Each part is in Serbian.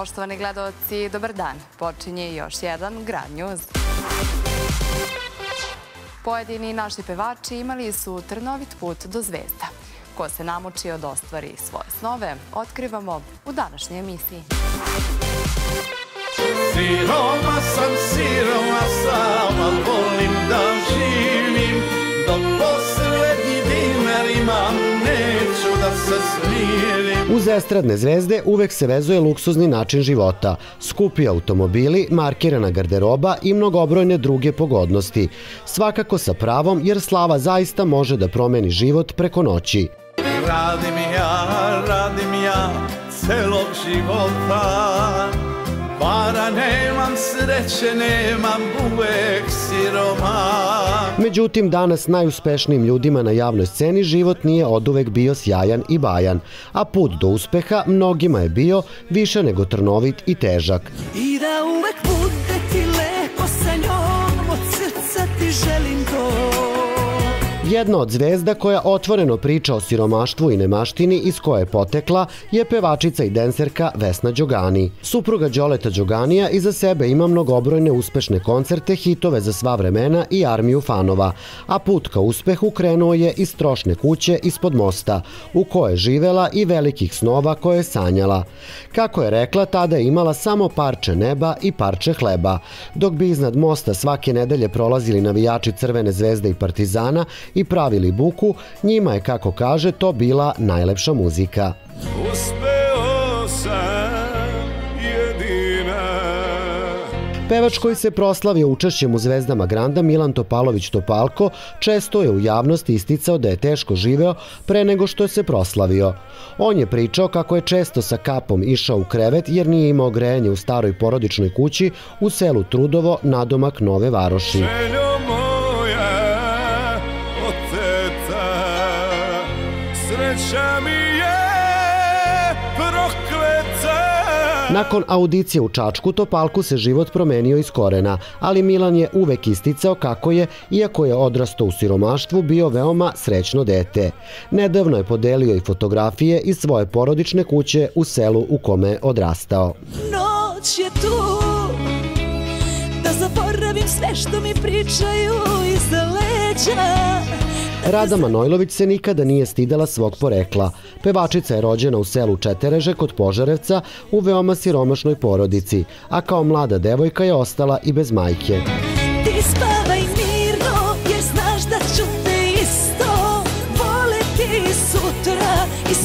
Poštovani gledalci, dobar dan. Počinje još jedan Grand News. Pojedini naši pevači imali su trnovit put do zvezda. Ko se namučio da ostvari svoje snove, otkrivamo u današnjoj emisiji. Siroma sam, siroma sam, ali volim da živim, Uz estradne zvezde uvek se vezuje luksuzni način života, skupi automobili, markirana garderoba i mnogobrojne druge pogodnosti. Svakako sa pravom, jer slava zaista može da promeni život preko noći. Radim ja, radim ja celog života Para nemam, sreće nemam, uvek siroma. Međutim, danas najuspešnijim ljudima na javnoj sceni život nije oduvek bio sjajan i bajan, a put do uspeha mnogima je bio više nego trnovit i težak. I da uvek bude ti lepo sa njom, od srca ti želim to. Jedna od zvezda koja otvoreno priča o siromaštvu i nemaštini iz koje je potekla je pevačica i denserka Vesna Đogani. Supruga Đoleta Đoganija iza sebe ima mnogobrojne uspešne koncerte, hitove za sva vremena i armiju fanova, a put ka uspehu krenuo je iz trošne kuće ispod mosta, u kojoj je živela i velikih snova koje je sanjala. Kako je rekla, tada je imala samo parče neba i parče hleba, dok bi iznad mosta svake nedelje prolazili navijači Crvene zvezde i Partizana i pravili buku, njima je, kako kaže, to bila najlepša muzika. Uspeo sam jedina Pevač koji se proslavio učešćem u Zvezdama Granda Milan Topalović Topalko često je u javnosti isticao da je teško živeo pre nego što je se proslavio. On je pričao kako je često sa kapom išao u krevet jer nije imao grejanje u staroj porodičnoj kući u selu Trudovo nadomak Nove Varoši. Željo sreća mi je prokleta. Nakon audicije u Čačku, Topalku se život promenio iz korena, ali Milan je uvek isticao kako je, iako je odrastao u siromaštvu, bio veoma srećno dete. Nedavno je podelio i fotografije iz svoje porodične kuće u selu u kome je odrastao. Noć je tu, da zaboravim sve što mi pričaju iza leđa. Rada Manojlović se nikada nije stidela svog porekla. Pevačica je rođena u selu Četereže kod Požarevca u veoma siromašnoj porodici, a kao mlada devojka je ostala i bez majke.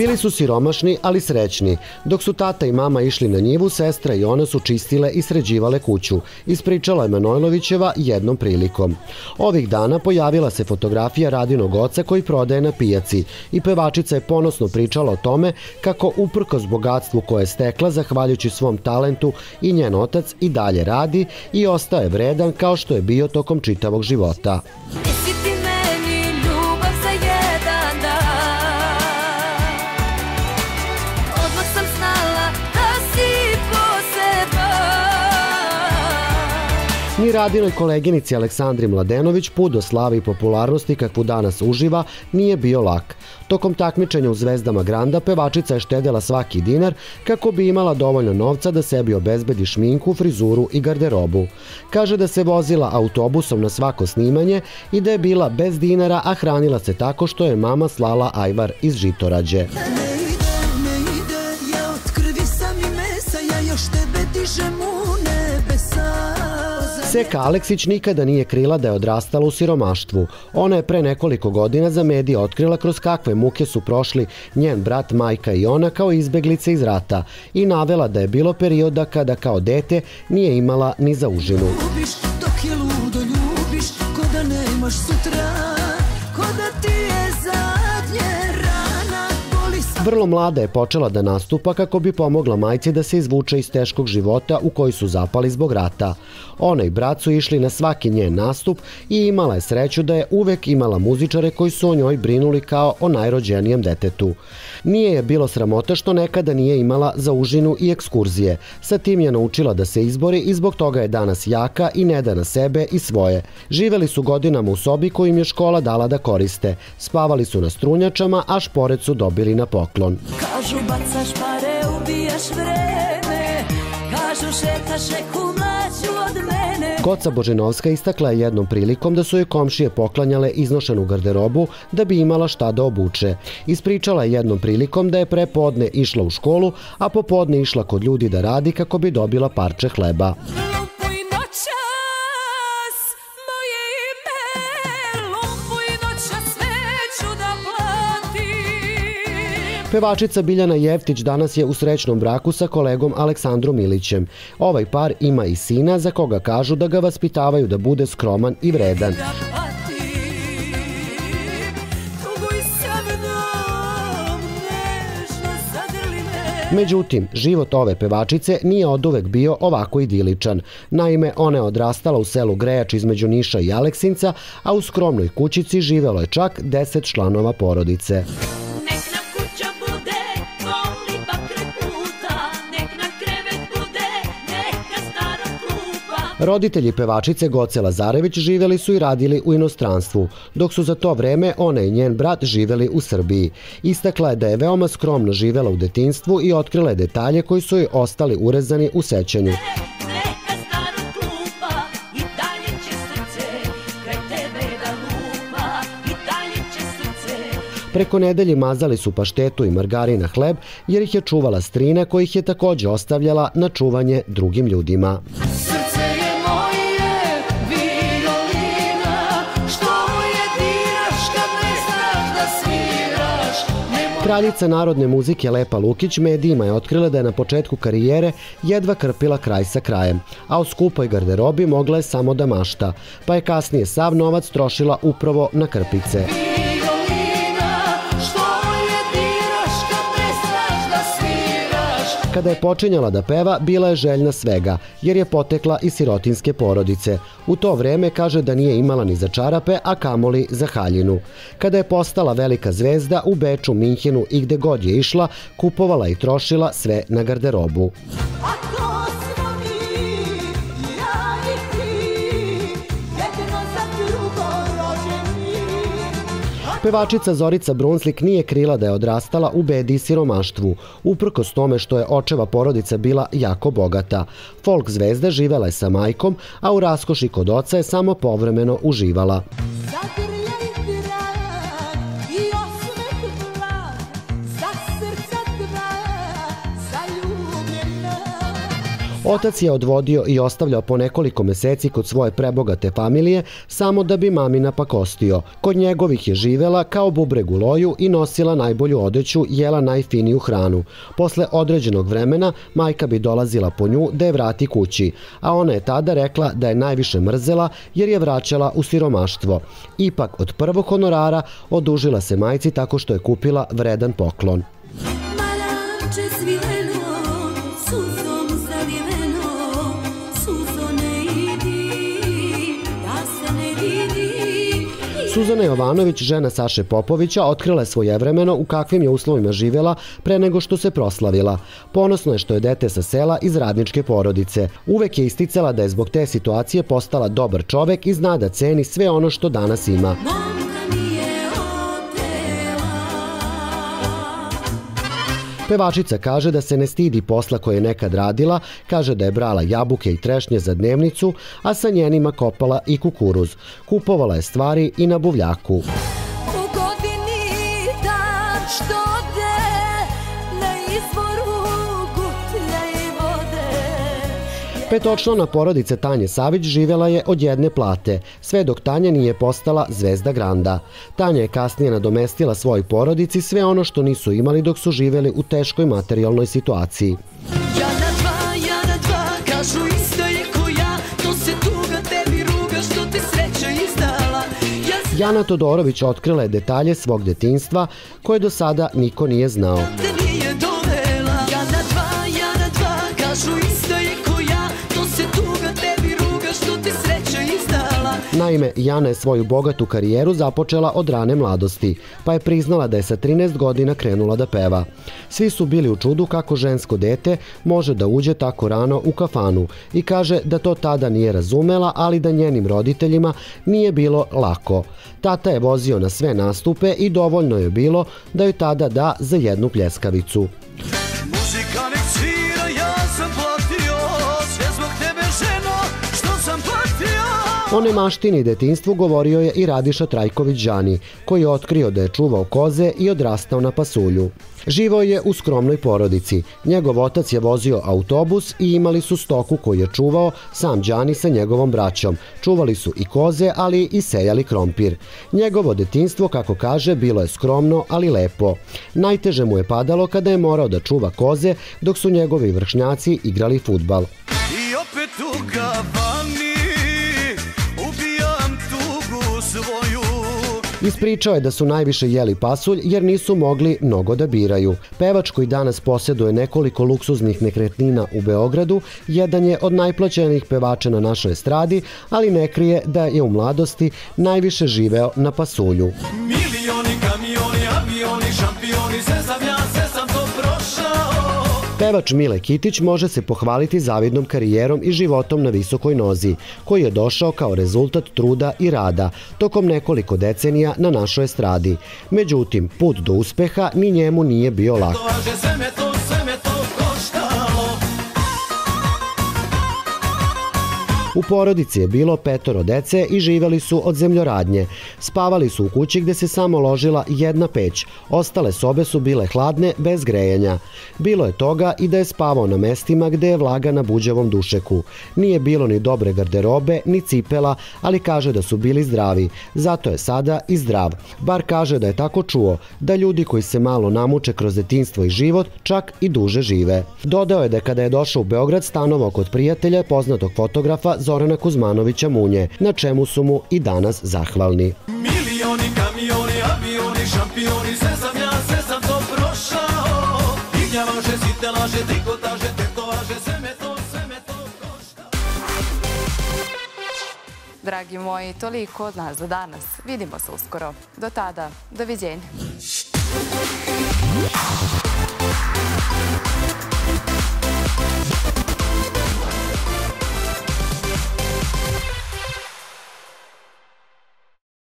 Bili su siromašni, ali srećni. Dok su tata i mama išli na njivu, sestra i ona su čistile i sređivale kuću. Ispričala je Manojlovićeva jednom prilikom. Ovih dana pojavila se fotografija radinog oca koji prodaje na pijaci i pevačica je ponosno pričala o tome kako uprkos bogatstvu koje je stekla zahvaljujući svom talentu i njen otac i dalje radi i ostaje vredan kao što je bio tokom čitavog života. Ni radinoj koleginici Aleksandri Mladenović put do slave i popularnosti kakvu danas uživa nije bio lak. Tokom takmičenja u Zvezdama Granda pevačica je štedela svaki dinar kako bi imala dovoljno novca da sebi obezbedi šminku, frizuru i garderobu. Kaže da se vozila autobusom na svako snimanje i da je bila bez dinara, a hranila se tako što je mama slala ajvar iz žitorađe. Seka Aleksić nikada nije krila da je odrastala u siromaštvu. Ona je pre nekoliko godina za medije otkrila kroz kakve muke su prošli njen brat, majka i ona kao izbeglice iz rata i navela da je bilo perioda kada kao dete nije imala ni za užinu. Ljubiš dok je ludo ljubiš, ko da nemaš sutra, Vrlo mlada je počela da nastupa kako bi pomogla majci da se izvuče iz teškog života u koji su zapali zbog rata. Ona i brat su išli na svaki njen nastup i imala je sreću da je uvek imala muzičare koji su o njoj brinuli kao o najrođenijem detetu. Nije je bilo sramota što nekada nije imala za užinu i ekskurzije. Sa tim je naučila da se izbori i zbog toga je danas jaka i ne da na sebe i svoje. Živeli su godinama u sobi koju im je škola dala da koriste. Spavali su na strunjačama, a špored su dobili na poklon. Kažu bacaš pare, ubijaš vreme, Koca Božinovska istakla je jednom prilikom da su joj komšije poklanjale iznošenu garderobu da bi imala šta da obuče. Ispričala je jednom prilikom da je prepodne išla u školu, a popodne išla kod ljudi da radi kako bi dobila parče hleba. Pevačica Biljana Jeftić danas je u srećnom braku sa kolegom Aleksandrom Milićem. Ovaj par ima i sina za koga kažu da ga vaspitavaju da bude skroman i vredan. Međutim, život ove pevačice nije od uvek bio ovako idiličan. Naime, ona je odrastala u selu Grejač između Niša i Aleksinca, a u skromnoj kućici živelo je čak 10 članova porodice. Roditelji pevačice Goce Lazarević živeli su i radili u inostranstvu, dok su za to vreme ona i njen brat živeli u Srbiji. Istakla je da je veoma skromno živela u detinstvu i otkrila je detalje koji su joj ostali urezani u sećanju. Preko nedelje mazali su paštetu i margarin na hleb jer ih je čuvala strina kojih je takođe ostavljala na čuvanje drugim ljudima. Kraljica narodne muzike Lepa Lukić medijima je otkrila da je na početku karijere jedva krpila kraj sa krajem, a o skupoj garderobi mogla je samo da mašta, pa je kasnije sav novac trošila upravo na krpice. Kada je počinjala da peva, bila je željna svega, jer je potekla iz sirotinske porodice. U to vreme kaže da nije imala ni za čarape, a kamoli za haljinu. Kada je postala velika zvezda, u Beču, Minhenu i gde god je išla, kupovala i trošila sve na garderobu. Pevačica Zorica Brunslik nije krila da je odrastala u bedi i siromaštvu, uprkos tome što je očeva porodica bila jako bogata. Folk zvezda živela je sa majkom, a u raskoši kod oca je samo povremeno uživala. Otac je odvodio i ostavljao po nekoliko meseci kod svoje prebogate familije samo da bi mami napakostio. Kod njegovih je živela kao bubreg u loju i nosila najbolju odeću, jela najfiniju hranu. Posle određenog vremena majka bi dolazila po nju da je vrati kući, a ona je tada rekla da je najviše mrzela jer je vraćala u siromaštvo. Ipak od prvog honorara odužila se majci tako što je kupila vredan poklon. Suzana Jovanović, žena Saše Popovića, otkrila je svojevremeno u kakvim je uslovima živjela pre nego što se proslavila. Ponosno je što je dete sa sela iz radničke porodice. Uvek je isticala da je zbog te situacije postala dobar čovek i zna da ceni sve ono što danas ima. Pevačica kaže da se ne stidi posla koje je nekad radila, kaže da je brala jabuke i trešnje za dnevnicu, a sa njenima kopala i kukuruz. Kupovala je stvari i na buvljaku. Petočlana porodice Tanje Savić živela je od jedne plate, sve dok Tanja nije postala zvezda Granda. Tanja je kasnije nadomestila svoj porodici sve ono što nisu imali dok su živeli u teškoj materijalnoj situaciji. Ja na dva, ja na dva, kažu isto je ko ja, to se tuga tebi ruga što te sreća izdala. Ja... Jana Todorović otkrila je detalje svog detinstva koje do sada niko nije znao. Naime, Jana je svoju bogatu karijeru započela od rane mladosti, pa je priznala da je sa 13 godina krenula da peva. Svi su bili u čudu kako žensko dete može da uđe tako rano u kafanu i kaže da to tada nije razumela, ali da njenim roditeljima nije bilo lako. Tata je vozio na sve nastupe i dovoljno je bilo da joj tada da za jednu pljeskavicu. O nemaštini detinstvu govorio je i Radiša Trajković-Đani, koji je otkrio da je čuvao koze i odrastao na pasulju. Živo je u skromnoj porodici. Njegov otac je vozio autobus i imali su stoku koju je čuvao sam Đani sa njegovom braćom. Čuvali su i koze, ali i sejali krompir. Njegovo detinstvo, kako kaže, bilo je skromno, ali lepo. Najteže mu je padalo kada je morao da čuva koze, dok su njegovi vršnjaci igrali futbal. I opet u kavani Ispričao je da su najviše jeli pasulj jer nisu mogli mnogo da biraju. Pevač koji danas posjeduje nekoliko luksuznih nekretnina u Beogradu, jedan je od najplaćenijih pevača na našoj estradi, ali ne krije da je u mladosti najviše živeo na pasulju. Milioni Pevač Mile Kitić može se pohvaliti zavidnom karijerom i životom na visokoj nozi, koji je došao kao rezultat truda i rada tokom nekoliko decenija na našoj estradi. Međutim, put do uspeha ni njemu nije bio lak. U porodici je bilo petoro dece i živeli su od zemljoradnje. Spavali su u kući gde se samo ložila jedna peć. Ostale sobe su bile hladne, bez grejanja. Bilo je toga i da je spavao na mestima gde je vlaga na buđevom dušeku. Nije bilo ni dobre garderobe, ni cipela, ali kaže da su bili zdravi. Zato je sada i zdrav. Bar kaže da je tako čuo, da ljudi koji se malo namuče kroz detinstvo i život čak i duže žive. Dodao je da kada je došao u Beograd stanovao kod prijatelja poznatog fotografa Zorana Kuzmanovića Munje, na čemu su mu i danas zahvalni. Milioni, kamioni, avioni, šampioni, sve sam ja, sve sam to prošao. Ignjavaže, sitelaže, trikotaže, tetovaže, sve me to, sve me to košta. Dragi moji, toliko od nas za danas. Vidimo se uskoro. Do tada, doviđenja.